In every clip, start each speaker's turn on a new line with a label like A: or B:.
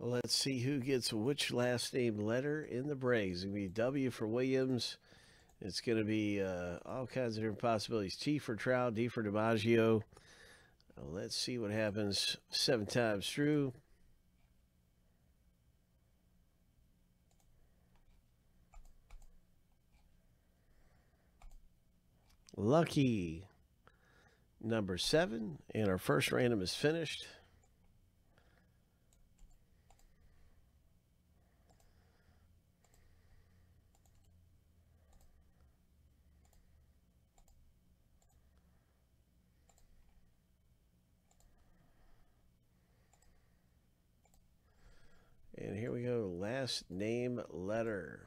A: Well, let's see who gets which last name letter in the break. It's going to be W for Williams. It's going to be uh, all kinds of different possibilities. T for Trout, D for DiMaggio. Well, let's see what happens seven times through. Lucky number seven, and our first random is finished. And here we go. Last name letter.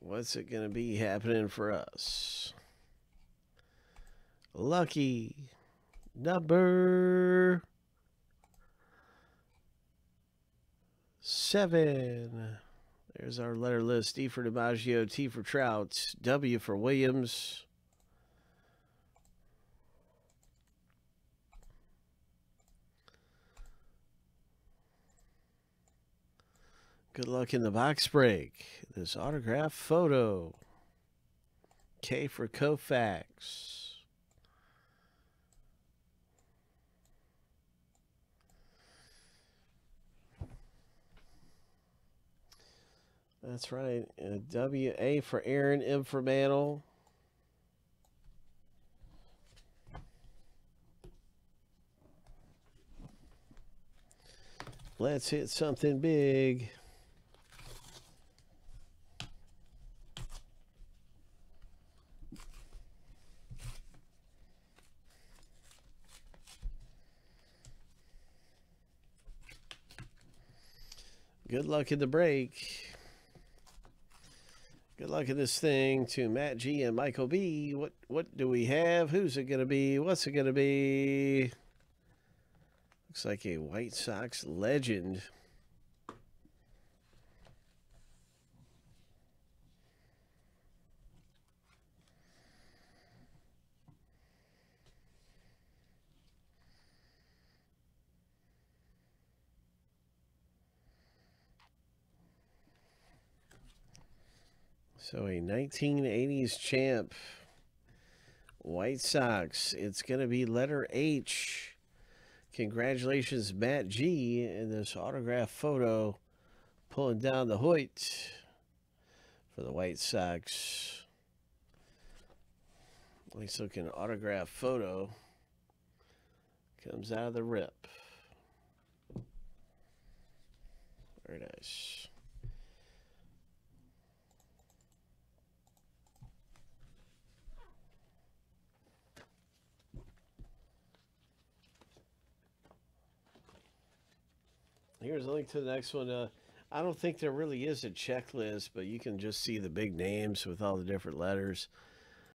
A: What's it going to be happening for us? Lucky number seven. There's our letter list. D for DiMaggio, T for Trout, W for Williams. Good luck in the box break. This autograph photo. K for Koufax. That's right. W A for Aaron, M for Mantle. Let's hit something big. Good luck in the break. Good luck in this thing to Matt G and Michael B. What what do we have? Who's it gonna be? What's it gonna be? Looks like a White Sox legend. So a 1980s champ, White Sox. It's going to be letter H. Congratulations, Matt G, in this autograph photo, pulling down the Hoyt for the White Sox. Nice looking autograph photo. Comes out of the rip. Very nice. Here's a link to the next one. Uh, I don't think there really is a checklist, but you can just see the big names with all the different letters.